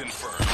confirmed.